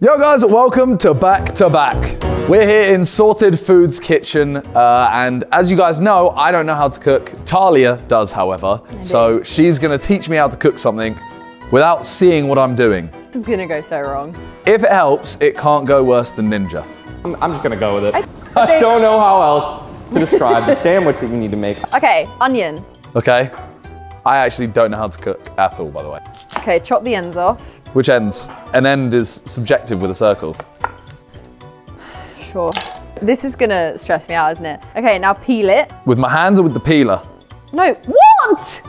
Yo guys, welcome to Back to Back. We're here in Sorted Foods Kitchen, uh, and as you guys know, I don't know how to cook. Talia does, however, so she's gonna teach me how to cook something without seeing what I'm doing. This is gonna go so wrong. If it helps, it can't go worse than Ninja. I'm, I'm just gonna go with it. I, don't know how else to describe the sandwich that you need to make. Okay, onion. Okay? I actually don't know how to cook at all, by the way. Okay, chop the ends off. Which ends? An end is subjective with a circle. Sure. This is gonna stress me out, isn't it? Okay, now peel it. With my hands or with the peeler? No, what?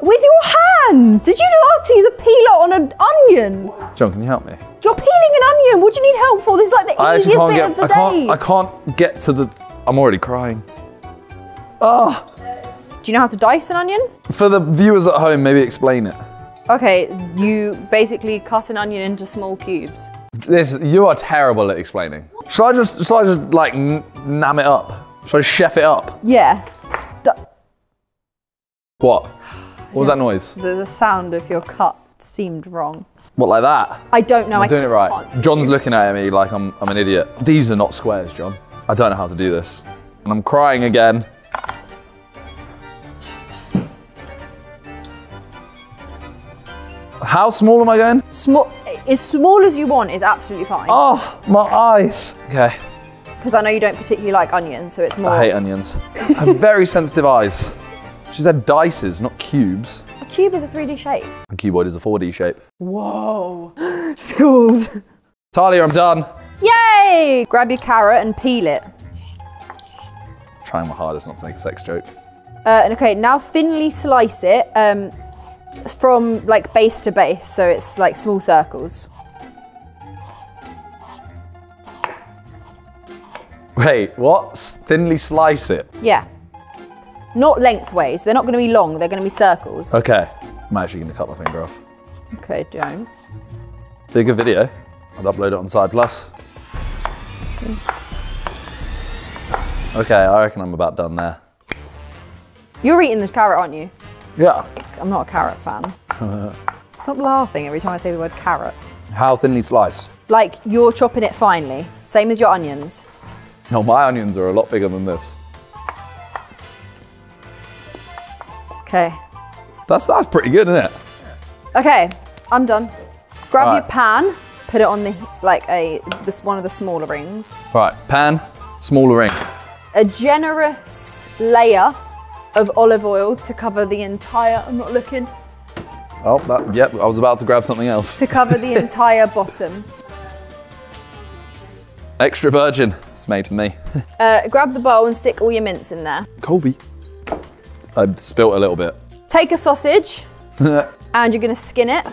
With your hands? Did you just ask to use a peeler on an onion? John, can you help me? You're peeling an onion. What do you need help for? This is like the I easiest bit get. of the I day. can't. I can't get to the. I'm already crying. Ah. Do you know how to dice an onion? For the viewers at home, maybe explain it. Okay, you basically cut an onion into small cubes. This you are terrible at explaining. Should I just? Should I just like nam it up? Should I chef it up? Yeah. D- What? What was that noise? the, the sound of your cut seemed wrong. What like that? I don't know. I'm I doing it right. John's looking at me like I'm. I'm an idiot. These are not squares, John. I don't know how to do this, and I'm crying again. How small am I going? Small, as small as you want is absolutely fine. Oh, my eyes. Okay. Because I know you don't particularly like onions, so it's more. I hate onions. I have very sensitive eyes. She said dices, not cubes. A cube is a 3D shape. A cuboid is a 4D shape. Whoa. Schooled. Talia, I'm done. Yay! Grab your carrot and peel it. Trying my hardest not to make a sex joke. Uh, okay, now thinly slice it um, from like base to base, so it's like small circles. Wait, what? Thinly slice it. Yeah. Not lengthways. They're not going to be long. They're going to be circles. Okay. I'm actually going to cut my finger off. Okay, don't. Be a video. I'll upload it on Side Plus. Okay, I reckon I'm about done there. You're eating the carrot, aren't you? Yeah. I'm not a carrot fan. Stop laughing every time I say the word carrot. How thinly sliced? Like you're chopping it finely, same as your onions. No, my onions are a lot bigger than this. Okay. That's that's pretty good, isn't it? Okay, I'm done. Grab your pan, put it on the like a just one of the smaller rings. Right, pan, smaller ring. A generous layer of olive oil to cover the entire. I'm not looking Oh, that, yep, I was about to grab something else. to cover the entire bottom. Extra virgin. It's made for me. Uh, grab the bowl and stick all your mince in there. Colby. I spilt a little bit. Take a sausage and you're gonna skin it.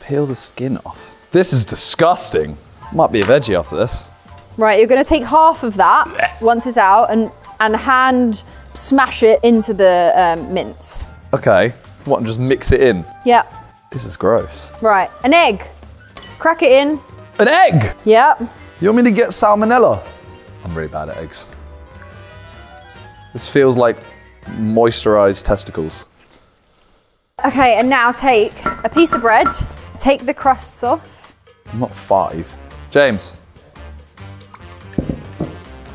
Peel the skin off. This is disgusting. Might be a veggie after this. Right, you're gonna take half of that once it's out and and hand smash it into the um, mince. Okay. What, and just mix it in? Yep. This is gross. Right, an egg. Crack it in. An egg! Yep. You want me to get salmonella? I'm really bad at eggs. This feels like moisturized testicles. Okay, and now take a piece of bread, take the crusts off. I'm not five. James,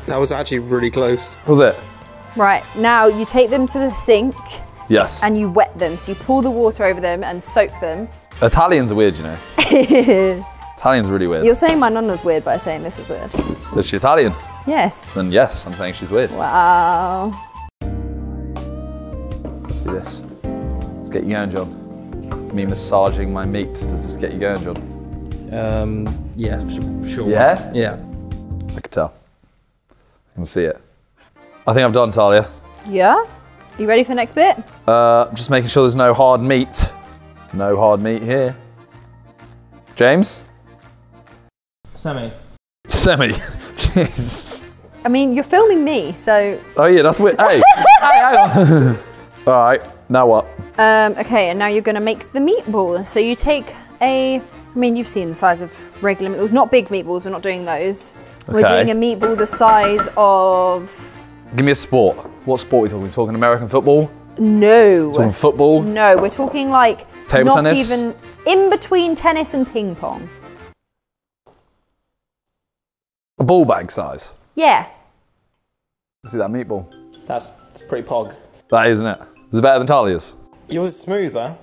That was actually really close. was it? Right, now you take them to the sink Yes. and you wet them. So you pour the water over them and soak them. Italians are weird, you know. Italians are really weird. You're saying my nonna's weird by saying this is weird. Is she Italian? Yes. Then yes, I'm saying she's weird. Wow. Let's do this. Let's get you going, John. Me massaging my meat. Does this get you going, John? Um, yeah, sure. Yeah? Yeah. I can tell. I can see it. I think I'm done, Talia. Yeah? You ready for the next bit? Uh, just making sure there's no hard meat. No hard meat here. James? Semi. Semi. Jesus. I mean, you're filming me, so. Oh yeah, that's weird. Hey, hey, hang on. All right, now what? Um, okay, and now you're gonna make the meatballs. So you take a. I mean, you've seen the size of regular meatballs. Not big meatballs, we're not doing those. Okay. We're doing a meatball the size of. Give me a sport. What sport are we talking? We talking American football? No. Talking football? No, we're talking like Table not tennis? even in between tennis and ping pong. A ball bag size. Yeah. See that meatball? That's, that's pretty pog. That isn't it. Is it better than Talia's? Yours is smoother.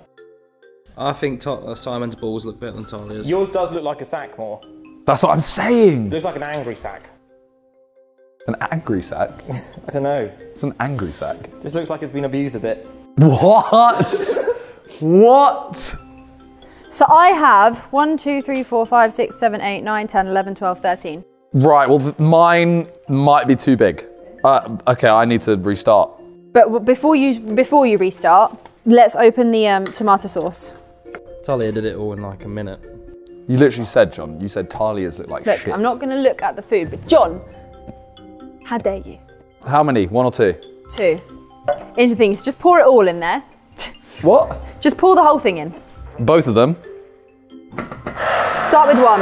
I think Ta- uh, Simon's balls look better than Talia's. Yours does look like a sack more. That's what I'm saying. looks like an angry sack. An angry sack. I don't know. It's an angry sack. Just looks like it's been abused a bit. What? what? So I have 1, 2, 3, 4, 5, 6, 7, 8, 9, 10, 11, 12, 13. Right. Well, mine might be too big. Uh, okay, I need to restart. But before you before you restart, let's open the um, tomato sauce. Talia did it all in like a minute. You literally said, John. You said Talia's look like Look, shit. I'm not going to look at the food, but John, how dare you? How many? One or two? Two. Here's the thing, so just pour it all in there. What? Just pour the whole thing in. Both of them. Start with one.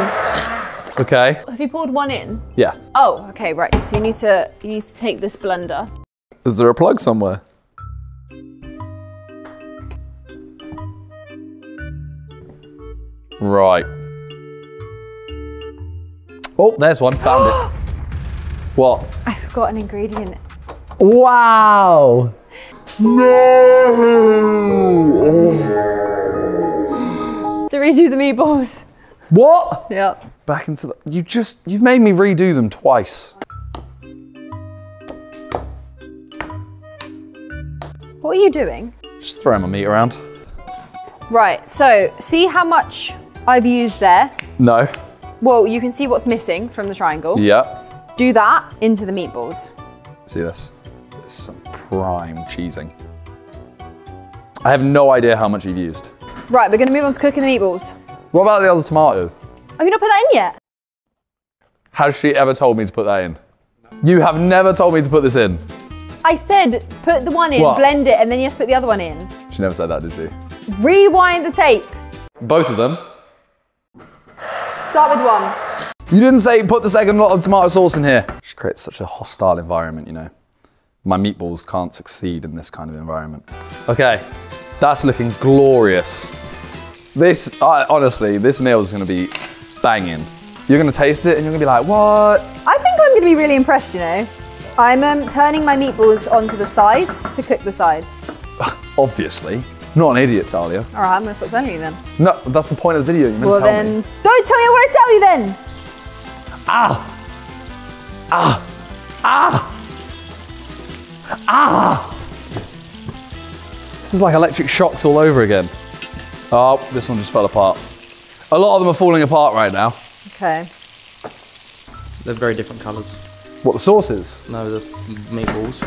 Okay. Have you poured one in? Yeah. Oh, okay, right. So you need to you need to take this blender. Is there a plug somewhere? Right. Oh, there's one. Found it. What? I forgot an ingredient. Wow. No! To redo the meatballs. What? Yep. Back into the. You just. You've made me redo them twice. What are you doing? Just throwing my meat around. Right. So see how much I've used there. No. Well, you can see what's missing from the triangle. Yep. Do that into the meatballs. See this? This is some prime cheesing. I have no idea how much you've used. Right, we're gonna move on to cooking the meatballs. What about the other tomato? Have you not put that in yet? Has she ever told me to put that in? You have never told me to put this in. I said put the one in, What? blend it, and then you have to put the other one in. She never said that, did she? Rewind the tape. Both of them. Start with one. You didn't say put the second lot of tomato sauce in here. She creates such a hostile environment, you know. My meatballs can't succeed in this kind of environment. Okay, that's looking glorious. This, I honestly, this meal is gonna be banging. You're gonna taste it and you're gonna be like, what? I think I'm gonna be really impressed, you know. I'm um, turning my meatballs onto the sides to cook the sides. Obviously. Not an idiot, Talia. All right, I'm gonna stop telling you then. No, that's the point of the video. You're meant Well to tell then, me. don't tell me what I tell you then. Ah! Ah! Ah! Ah! This is like electric shocks all over again. Oh, this one just fell apart. A lot of them are falling apart right now. Okay. They're very different colours. What, the sauces? No, the meatballs.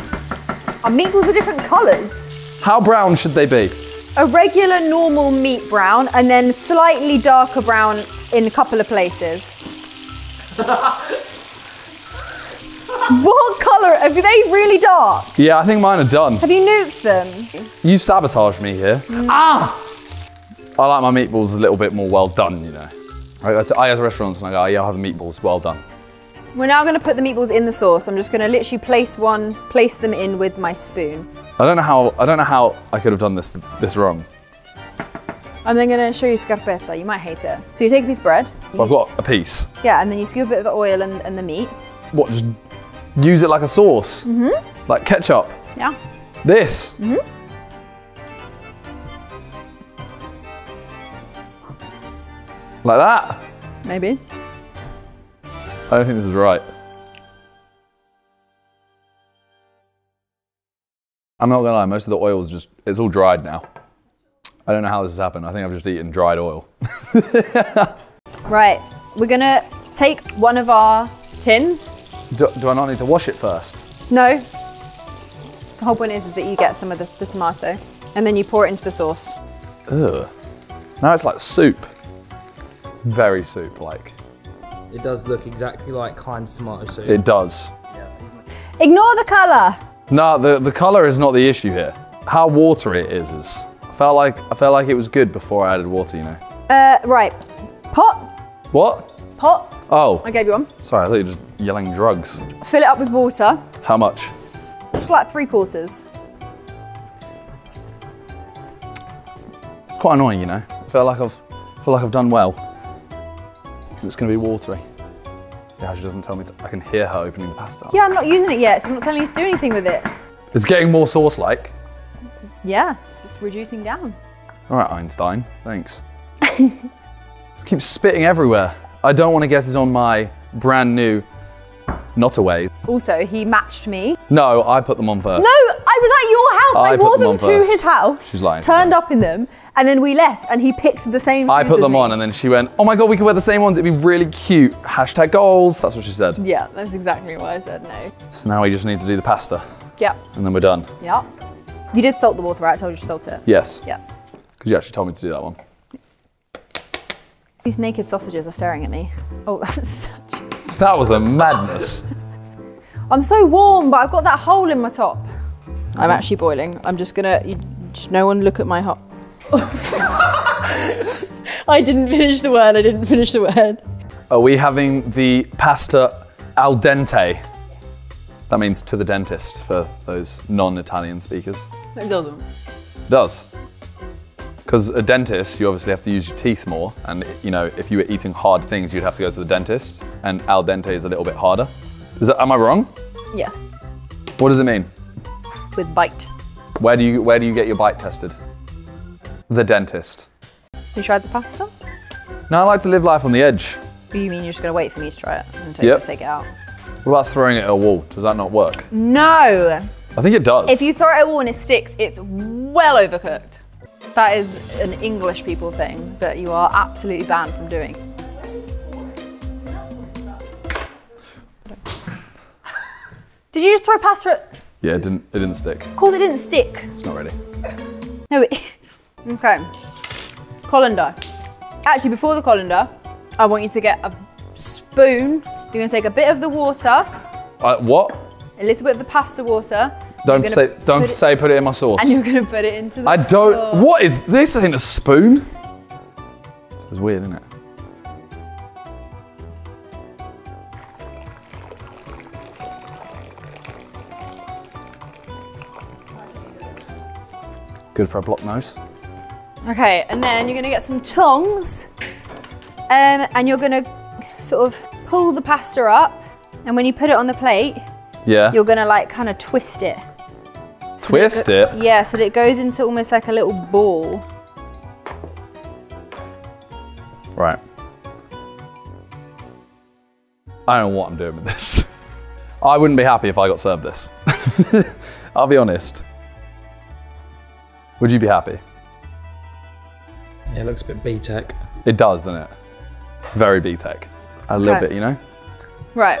Our meatballs are different colours. How brown should they be? A regular normal meat brown and then slightly darker brown in a couple of places. what colour? Are they really dark? Yeah, I think mine are done. Have you nuked them? You sabotaged me here. Ah! I like my meatballs a little bit more well done, you know. I go to Aya's restaurants and I go, oh, yeah, I'll have the meatballs well done. We're now going to put the meatballs in the sauce. I'm just going to literally place one, place them in with my spoon. I don't know how I don't know how I could have done this this wrong. I'm then going to show you scarpetta. You might hate it. So you take a piece of bread. you I've got a piece. Yeah, and then you scoop a bit of the oil and, and the meat. What? Just use it like a sauce? Mm-hmm. Like ketchup. Yeah. This. Mm-hmm. Like that. Maybe. I don't think this is right. I'm not gonna lie. Most of the oil is just it's all dried now. I don't know how this has happened. I think I've just eaten dried oil. Right. We're going to take one of our tins. Do, do I not need to wash it first? No. The whole point is, is that you get some of the, the tomato and then you pour it into the sauce. Ugh. Now it's like soup. It's very soup-like. It does look exactly like Heinz tomato soup. It does. Ignore the colour. No, the, the colour is not the issue here. How watery it is is. I felt like I felt like it was good before I added water, you know. Uh, right. Pot. What? Pot. Oh, I gave you one. sorry, I thought you were just yelling drugs. Fill it up with water. How much? It's like three quarters. It's quite annoying, you know. I feel like I've I feel like I've done well. It's gonna be watery. See how she doesn't tell me to, I can hear her opening the pasta. Yeah, I'm not using it yet, so I'm not telling you to do anything with it. It's getting more sauce-like. Yeah, it's just reducing down. All right, Einstein, thanks. Just keep spitting everywhere. I don't want to get it on my brand new not away. Also, he matched me. No, I put them on first. No, I was at your house. I I, wore them them, to his house. She's lying. Turned up in them, and then we left, and he picked the same. I put them me. on and then she went, oh my god, we could wear the same ones, it'd be really cute. Hashtag goals, that's what she said. Yeah, that's exactly what I said. No. So now we just need to do the pasta Yep. and then we're done. Yep. You did salt the water, right? I told you to salt it. Yes, Yeah. because you actually told me to do that one. These naked sausages are staring at me. Oh, that's such. That was a madness. I'm so warm, but I've got that hole in my top. I'm actually boiling. I'm just gonna. You, just no one look at my hot. I didn't finish the word. I didn't finish the word. Are we having the pasta al dente? That means to the dentist for those non-Italian speakers. It doesn't. does. Because a dentist, you obviously have to use your teeth more, and you know, if you were eating hard things, you'd have to go to the dentist, and al dente is a little bit harder. Is that, am I wrong? Yes. What does it mean? With bite. Where do you where do you get your bite tested? The dentist. You tried the pasta? No, I like to live life on the edge. You mean you're just gonna wait for me to try it and take, Yep. take it out? What about throwing it at a wall? Does that not work? No. I think it does. If you throw it at a wall and it sticks, it's well overcooked. That is an English people thing that you are absolutely banned from doing. Did you just throw pasta at... yeah, it didn't it didn't stick. Of course it didn't stick. It's not ready. No, it... Okay. Colander. Actually, before the colander, I want you to get a spoon. You're going to take a bit of the water, Uh, what? a little bit of the pasta water. Don't say don't put it- say put it in my sauce. And you're going to put it into the I don't. sauce. What is this? I think a spoon. It's weird, isn't it? Good for a block nose. Okay, and then you're gonna get some tongs, um, and you're gonna sort of pull the pasta up, and when you put it on the plate, Yeah. you're gonna like kind of twist it. So that Twist go- it. Yeah, so that it goes into almost like a little ball. Right. I don't know what I'm doing with this. I wouldn't be happy if I got served this. I'll be honest. Would you be happy? Yeah, it looks a bit BTEC. It does, doesn't it? Very BTEC. A little Okay. bit, you know? Right.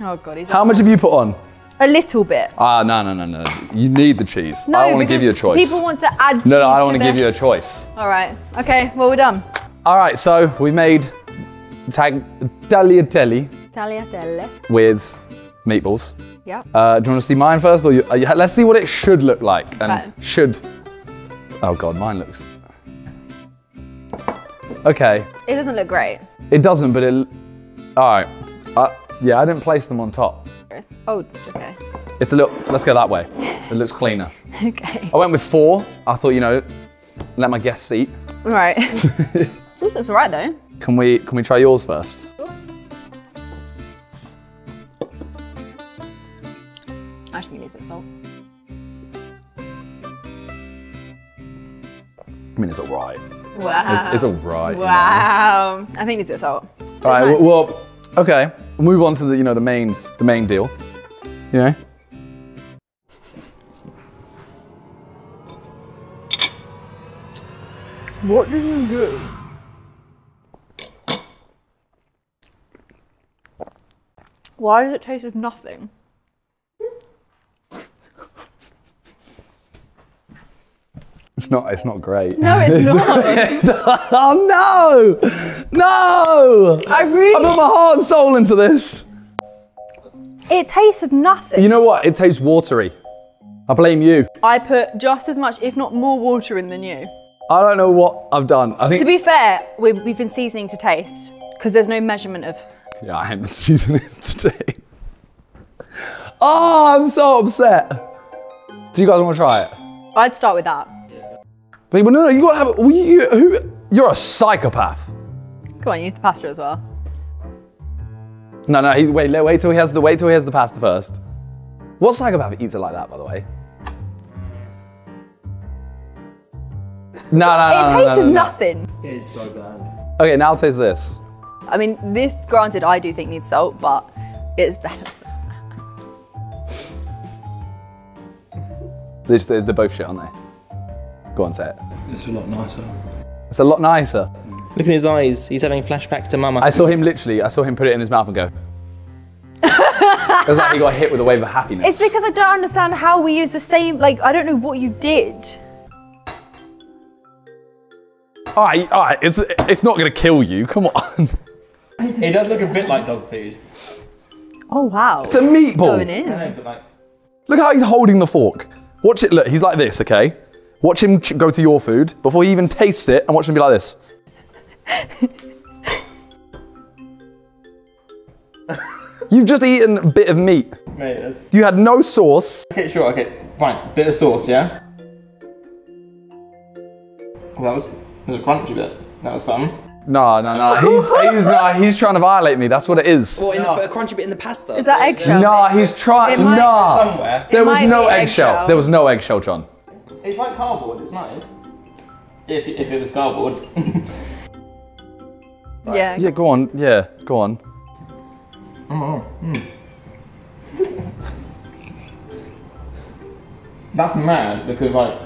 Oh god, he's How much have you put on? a little bit. Ah, no, no, no, no. You need the cheese. No, I don't want to give you a choice. People want to add. no, no, I don't want to give you a choice. All right. Okay. Well, we're done. All right, so we made tag tagliatelle Tagliatelle. with meatballs. Yeah. Uh, do you want to see mine first, or you, you, let's see what it should look like? And Right. should. Oh god, mine looks. Okay, It doesn't look great. it doesn't, but it. All right. Uh, yeah, I didn't place them on top. Oh, okay. It's a little. Let's go that way. It looks cleaner. Okay. I went with four. I thought, you know, let my guests eat. Right. it's it's right though. Can we can we try yours first? I just think it needs a bit of salt. I mean, it's all right. Wow. It's, it's all right. you know. Wow. I think it needs a bit of salt. All right. nice. Well, okay. We'll move on to the you know the main the main deal. You know. What did you do? Why does it taste of nothing? Not. It's not great. No, it's not. oh no! No! I I put my heart and soul into this. It tastes of nothing. You know what? It tastes watery. I blame you. I put just as much, if not more, water in than you. I don't know what I've done. I think. To be fair, we, we've been seasoning to taste because there's no measurement of. Yeah, I haven't seasoned it today. Oh, I'm so upset. Do you guys want to try it? I'd start with that. But no, no, you gotta have. well, You, who, you're a psychopath. Come on, you use the pasta as well. No, no, he, wait, wait till he has the wait till he has the pasta first. What psychopath eats it like that, by the way? No, no, no, It no, no, tasted no, no. nothing. It is so bad. Okay, now taste this. I mean, this, granted, I do think needs salt, but it's better. They're, they're both shit, aren't they? Go on, say it. It's a lot nicer. It's a lot nicer. Look at his eyes. He's having flashbacks to Mama. I saw him literally. I saw him put it in his mouth and go. it was like he got hit with a wave of happiness. It's because I don't understand how we use the same, like, I don't know what you did. All right, all right. It's it's not gonna kill you. Come on. It does look a bit like dog food. Oh, wow. It's a meatball. going in. but like. Look how he's holding the fork. Watch it. Look, he's like this. Okay. Watch him ch- go to your food before he even tastes it, and watch him be like this. You've just eaten a bit of meat. Mate. You had no sauce. Okay, sure, okay, fine. Bit of sauce, yeah? Well, that was, that was a crunchy bit. That was fun. No, no, no. He's he's no. He's trying to violate me. That's what it is. What, in the, a crunchy bit in the pasta? Is that eggshell? No, he's trying. It Nah. Somewhere. There was no eggshell. eggshell. There was no eggshell, John. It's like cardboard, it's nice. If, if it was cardboard. Yeah. Yeah, go on. Yeah, go on. Oh. That's mad because like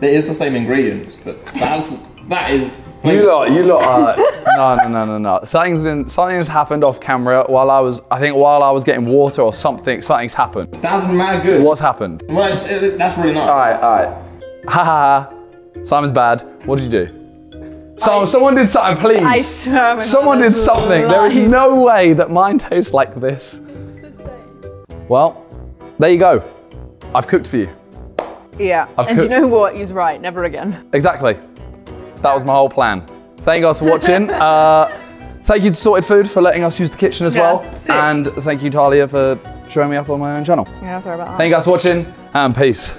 it is the same ingredients, but that's that is You lot, you lot are. no, no, no, no, no. Something's been, something's happened off camera while I was, I think while I was getting water or something, something's happened. that's mad good. What's happened? Well, it's, it, that's really nice. All right, all right. Ha ha ha. Simon's bad. What did you do? Simon, someone did something, please. I swear I'm Someone did something. There is no way that mine tastes like this. Well, there you go. I've cooked for you. Yeah. I've and you know what? He's right. Never again. Exactly. That was my whole plan. Thank you guys for watching. uh, thank you to Sorted Food for letting us use the kitchen as Yeah, well. sick. And thank you, Talia, for showing me up on my own channel. Yeah, sorry about that. Thank you guys for watching, and peace.